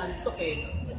antok eh.